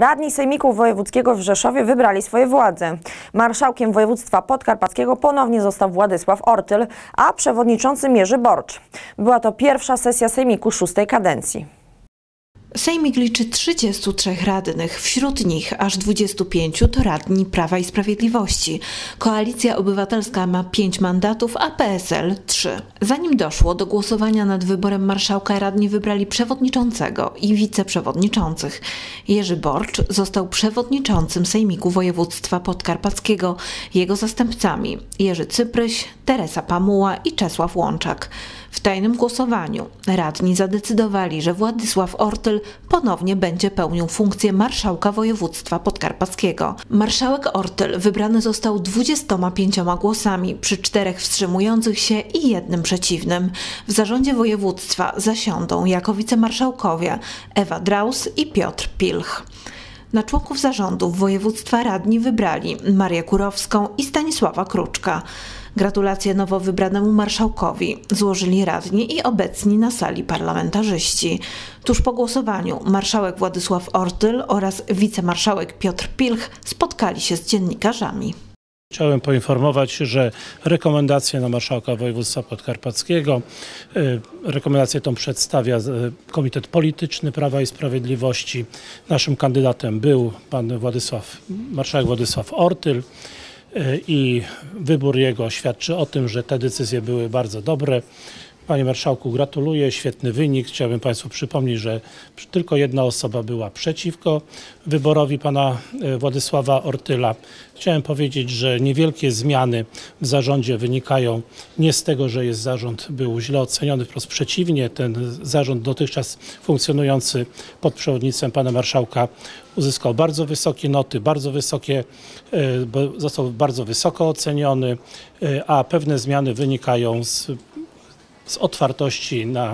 Radni Sejmiku Wojewódzkiego w Rzeszowie wybrali swoje władze. Marszałkiem województwa podkarpackiego ponownie został Władysław Ortyl, a przewodniczącym Jerzy Borcz. Była to pierwsza sesja Sejmiku szóstej kadencji. Sejmik liczy 33 radnych, wśród nich aż 25 to radni Prawa i Sprawiedliwości. Koalicja Obywatelska ma 5 mandatów, a PSL 3. Zanim doszło do głosowania nad wyborem marszałka, radni wybrali przewodniczącego i wiceprzewodniczących. Jerzy Borcz został przewodniczącym Sejmiku Województwa Podkarpackiego. Jego zastępcami Jerzy Cypryś, Teresa Pamuła i Czesław Łączak. W tajnym głosowaniu radni zadecydowali, że Władysław Ortyl ponownie będzie pełnił funkcję marszałka województwa podkarpackiego. Marszałek Ortyl wybrany został 25 głosami przy czterech wstrzymujących się i jednym przeciwnym. W zarządzie województwa zasiądą jako wicemarszałkowie Ewa Draus i Piotr Pilch. Na członków zarządów województwa radni wybrali Marię Kurowską i Stanisława Kruczka. Gratulacje nowo wybranemu marszałkowi złożyli radni i obecni na sali parlamentarzyści. Tuż po głosowaniu marszałek Władysław Ortyl oraz wicemarszałek Piotr Pilch spotkali się z dziennikarzami. Chciałem poinformować, że rekomendację na marszałka województwa podkarpackiego, y, rekomendację tą przedstawia y, Komitet Polityczny Prawa i Sprawiedliwości. Naszym kandydatem był pan Władysław, marszałek Władysław Ortyl i wybór jego świadczy o tym, że te decyzje były bardzo dobre. Panie Marszałku, gratuluję, świetny wynik. Chciałbym Państwu przypomnieć, że tylko jedna osoba była przeciwko wyborowi pana e, Władysława Ortyla. Chciałem powiedzieć, że niewielkie zmiany w zarządzie wynikają nie z tego, że jest zarząd był źle oceniony, wprost przeciwnie, ten zarząd dotychczas funkcjonujący pod przewodnictwem pana marszałka uzyskał bardzo wysokie noty, bardzo wysokie, e, został bardzo wysoko oceniony, e, a pewne zmiany wynikają z z otwartości na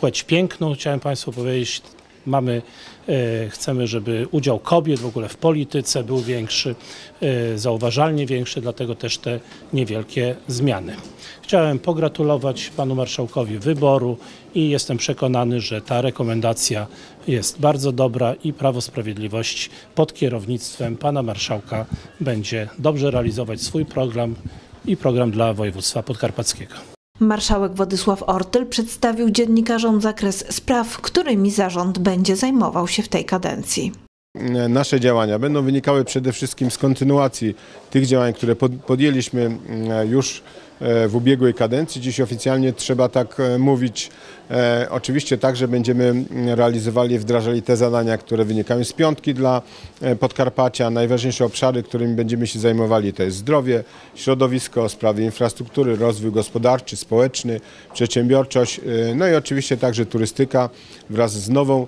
płeć piękną. Chciałem Państwu powiedzieć, mamy, e, chcemy, żeby udział kobiet w ogóle w polityce był większy, e, zauważalnie większy, dlatego też te niewielkie zmiany. Chciałem pogratulować panu marszałkowi wyboru i jestem przekonany, że ta rekomendacja jest bardzo dobra i Prawo Sprawiedliwość pod kierownictwem pana marszałka będzie dobrze realizować swój program i program dla województwa podkarpackiego. Marszałek Władysław Ortyl przedstawił dziennikarzom zakres spraw, którymi zarząd będzie zajmował się w tej kadencji. Nasze działania będą wynikały przede wszystkim z kontynuacji tych działań, które podjęliśmy mm, już w ubiegłej kadencji. Dziś oficjalnie trzeba tak e, mówić. E, oczywiście także będziemy realizowali, wdrażali te zadania, które wynikają z piątki dla Podkarpacia. Najważniejsze obszary, którymi będziemy się zajmowali to jest zdrowie, środowisko, sprawy infrastruktury, rozwój gospodarczy, społeczny, przedsiębiorczość, no i oczywiście także turystyka wraz z nową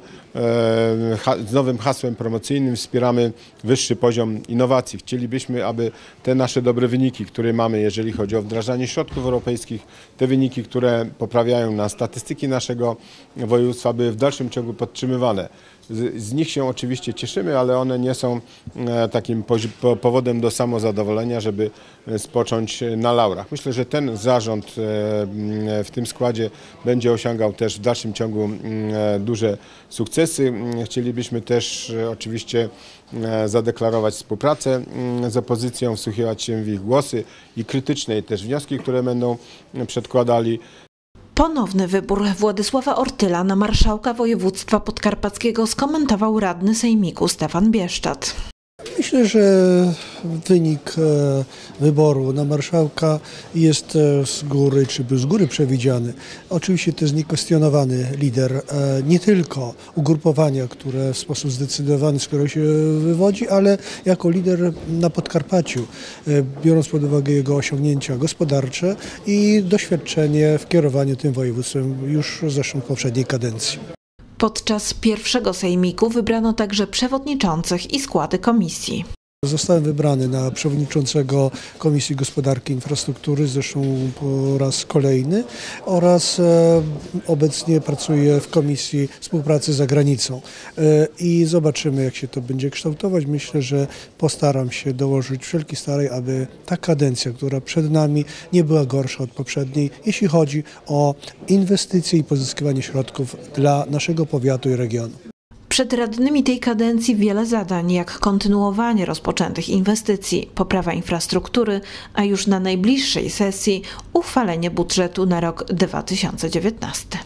z nowym hasłem promocyjnym wspieramy wyższy poziom innowacji. Chcielibyśmy, aby te nasze dobre wyniki, które mamy, jeżeli chodzi o wdrażanie wykorzystanie środków europejskich, te wyniki, które poprawiają na statystyki naszego województwa, były w dalszym ciągu podtrzymywane. Z, z nich się oczywiście cieszymy, ale one nie są e, takim powodem do samozadowolenia, żeby e, spocząć na laurach. Myślę, że ten zarząd e, w tym składzie będzie osiągał też w dalszym ciągu duże sukcesy. Chcielibyśmy też oczywiście zadeklarować współpracę z opozycją, wsłuchiwać się w ich głosy i krytyczne też wnioski, które będą przedkładali. Ponowny wybór Władysława Ortyla na marszałka województwa podkarpackiego skomentował radny sejmiku Stefan Bieszczat. Myślę, że wynik e, wyboru na marszałka jest e, z góry, czy był z góry przewidziany. Oczywiście to jest niekwestionowany lider e, nie tylko ugrupowania, które w sposób zdecydowany którego się wywodzi, ale jako lider na Podkarpaciu, biorąc pod uwagę jego osiągnięcia gospodarcze i doświadczenie w kierowaniu tym województwem już zresztą w poprzedniej kadencji. Podczas pierwszego sejmiku wybrano także przewodniczących i składy komisji. Zostałem wybrany na przewodniczącego Komisji Gospodarki i Infrastruktury, zresztą po raz kolejny, oraz e, obecnie pracuję w Komisji Współpracy za granicą. E, I zobaczymy, jak się to będzie kształtować. Myślę, że postaram się dołożyć wszelki staraj, aby ta kadencja, która przed nami, nie była gorsza od poprzedniej, jeśli chodzi o inwestycje i pozyskiwanie środków dla naszego powiatu i regionu. Przed radnymi tej kadencji wiele zadań, jak kontynuowanie rozpoczętych inwestycji, poprawa infrastruktury, a już na najbliższej sesji uchwalenie budżetu na rok 2019.